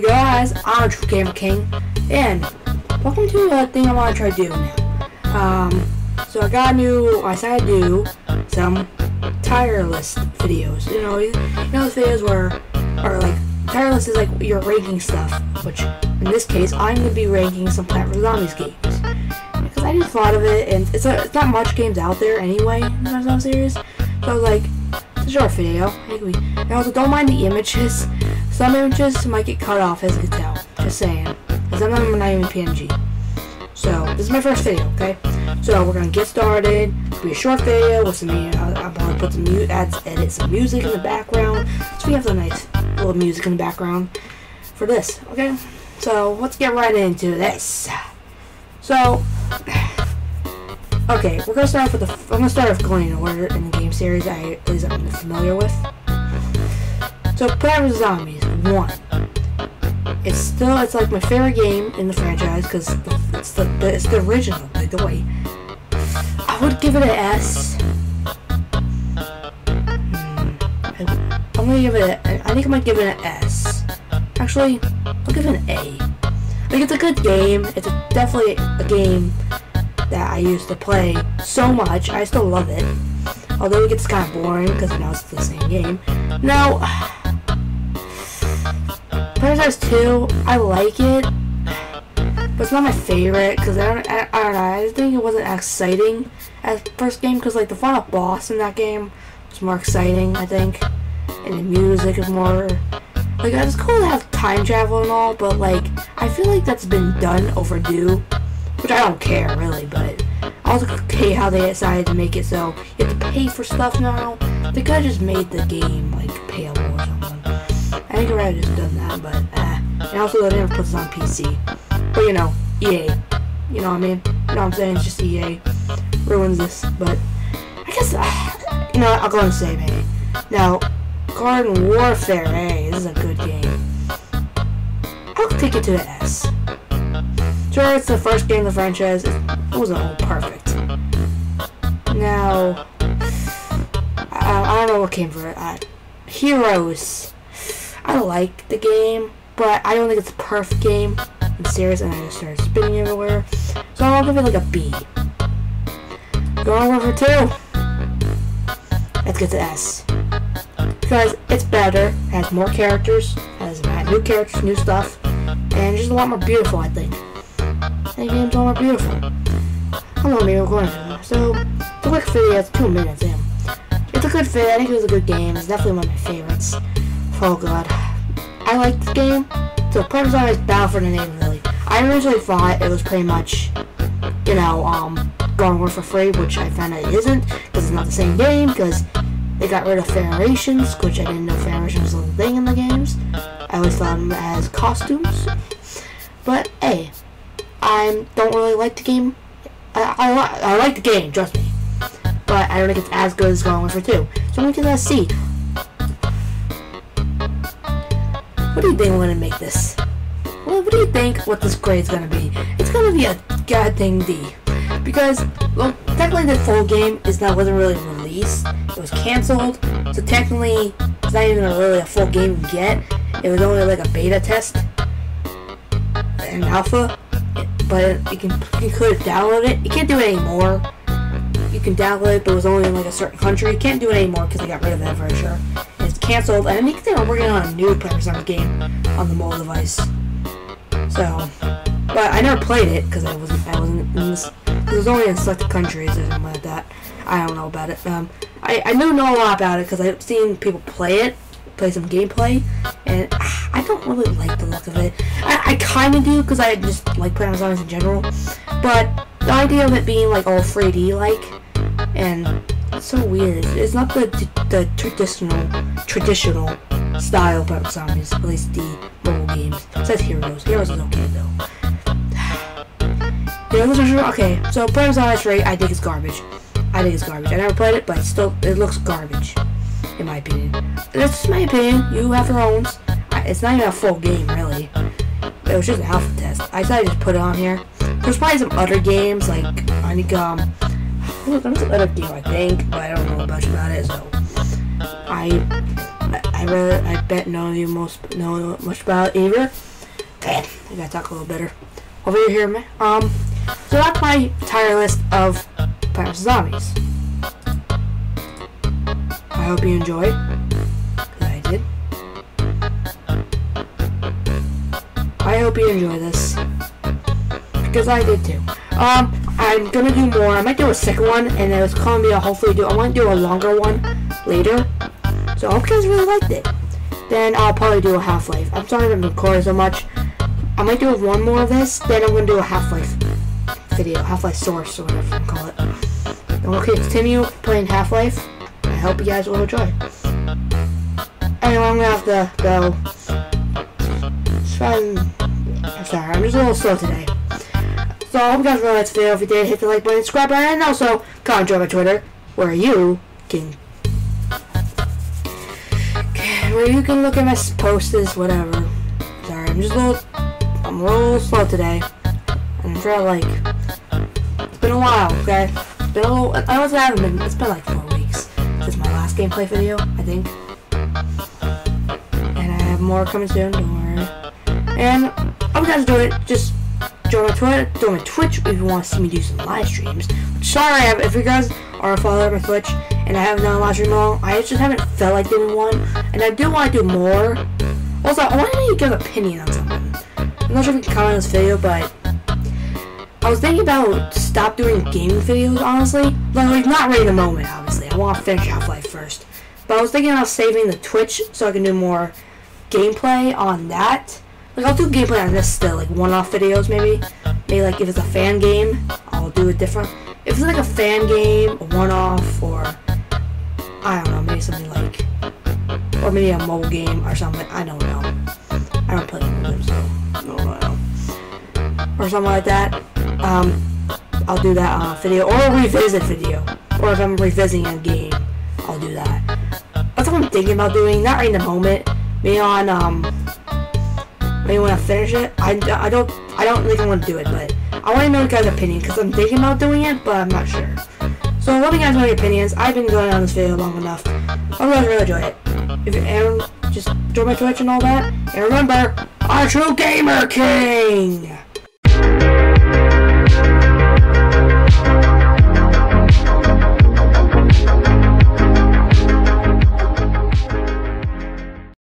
guys, I'm True Gamer King, and welcome to a thing I want to try to do now. Um, so I got a new, I decided to do some tier list videos. You know, you know those videos where, are like, tier list is like you're ranking stuff, which in this case, I'm going to be ranking some Plant. Zombies games. Because I just thought of it, and it's, a, it's not much games out there anyway in Zombies series, so I was like, it's a short video. And also, don't mind the images. Some images might get cut off, as you can tell. Just saying. Because I'm not, not even PNG. So, this is my first video, okay? So, we're going to get started. It'll be a short video with some, uh, I'm going to put some, mu add, edit some music in the background. So, we have some nice little music in the background for this, okay? So, let's get right into this. So, okay, we're going to start with the, I'm going to start with going in order in the game series I, is I'm familiar with. So, vs. Zombies, 1. It's still, it's like my favorite game in the franchise, because it's the, the, it's the original, like the way. I would give it an S. Hmm. I'm gonna give it a, I think I might give it an S. Actually, I'll give it an A. Like, it's a good game. It's a, definitely a game that I used to play so much. I still love it. Although it gets kind of boring, because now it's the same game. Now, Parasite 2, I like it, but it's not my favorite because I don't, I, I, don't know, I think it wasn't exciting as first game because like the final boss in that game was more exciting, I think, and the music is more, like it's cool to have time travel and all, but like I feel like that's been done overdue, which I don't care really, but I also hate how they decided to make it so you have to pay for stuff now. They could have just made the game I have just done that, but eh. And also they never put this on PC. But you know, EA. You know what I mean? You know what I'm saying? It's just EA ruins this. But I guess, uh, you know, I'll go and say A. Now, Garden Warfare A. This is a good game. I'll take it to the S. Sure, it's the first game of the franchise. It wasn't all perfect. Now, I, I don't know what came for it. Uh, Heroes. I like the game, but I don't think it's a perfect game. I'm serious, and I just started spinning everywhere. So I'll give it like a B. Garden Warfare two. Let's get to S. Because it's better, has more characters, has new characters, new stuff, and just a lot more beautiful, I think. The game's a lot more beautiful. Long are we recording? So, the quick video, it's two minutes in. It's a good fit, I think it was a good game, it's definitely one of my favorites. Oh god. I like this game. So vs. Zombies Battle for Neighborville. I originally thought it was pretty much, you know, um, Garden Warfare 3, which I found out it isn't, because it's not the same game, because they got rid of Federations, which I didn't know Federations was a thing in the games. I always thought them as costumes. But, hey, I don't really like the game. I, I, I like the game, trust me. But I don't think it's as good as Garden Warfare 2. So I'm going to give What do you think I'm gonna make this? Well, what do you think what this grade's gonna be? It's gonna be a goddamn D. Because, well, technically the full game is not wasn't really released. It was cancelled, so technically it's not even really a full game yet. It was only like a beta test, an alpha, but you can you could download it. You can't do it anymore. You can download it, but it was only in like a certain country. You can't do it anymore because they got rid of that for sure canceled, and I think they were working on a new Players on game on the mobile device. So, but I never played it because I wasn't I wasn't in this. It was only in selected countries something like that. I don't know about it. Um, I I do know a lot about it because I've seen people play it, play some gameplay, and I don't really like the look of it. I, I kind of do because I just like playing zombies in general, but the idea of it being like all 3D like and it's so weird. It's not the the traditional traditional style Pepper Zombies, at least the mobile games. It says Heroes. Heroes is okay though. Heroes are okay. So Pepper Zombies rate, I think it's garbage. I think it's garbage. I never played it, but still it looks garbage, in my opinion. That's just my opinion. You have your own. It's not even a full game, really. It was just an alpha test. I decided to just put it on here. There's probably some other games, like, I think, um, there's another game I think, but I don't know much about it, so I I, I I bet none of you most know much about it either. Okay, I gotta talk a little better. Over here, man. Um, so that's my entire list of Plants Zombies. I hope you enjoyed. I did. I hope you enjoy this. Because I did too. Um, I'm gonna do more. I might do a second one, and then was gonna be a hopefully do. I want to do a longer one later. So I hope you guys really liked it. Then I'll probably do a Half-Life. I'm sorry I'm recording so much. I might do one more of this. Then I'm gonna do a Half-Life video, Half-Life Source or whatever you call it. And we'll continue playing Half-Life. I hope you guys will enjoy. Anyway, I'm gonna have to go. I'm sorry, I'm just a little slow today. So I hope you guys enjoyed this video. If you did, hit the like button, subscribe button, and also comment on my Twitter, where you can where you can look at my posts, whatever. Sorry, I'm just a little, I'm a little slow today. I'm sure like, it's been a while, okay? It's been a little, I was haven't been, it's been like four weeks since my last gameplay video, I think. And I have more coming soon, don't worry. And I hope you guys enjoyed it. Just join my Twitter, join my Twitch if you want to see me do some live streams. Sorry if you guys are a follower of my Twitch and I haven't done a live stream all, I just haven't felt like doing one. And I do want to do more. Also, I want to give an opinion on something. I'm not sure if you can comment on this video, but I was thinking about stop doing gaming videos, honestly. Like, like not right in the moment, obviously. I want to finish Half-Life first. But I was thinking about saving the Twitch so I can do more gameplay on that. Like, I'll do gameplay on this still, like one-off videos maybe. Maybe, like, if it's a fan game, I'll do it different. If it's like a fan game, a one-off, or, I don't know, maybe something like, or maybe a mobile game or something, I don't know. I don't play games, so, I don't know. Or something like that. Um, I'll do that on a video, or a revisit video. Or if I'm revisiting a game, I'll do that. That's what I'm thinking about doing, not right in the moment. Maybe on, um, maybe when I finish it. I, I don't I don't think I'm gonna do it, but I want to know your guys' opinion because I'm thinking about doing it, but I'm not sure. So let me guys know your opinions. I've been going on this video long enough. I hope you really enjoy it. If and just join my Twitch and all that. And remember, a true gamer king.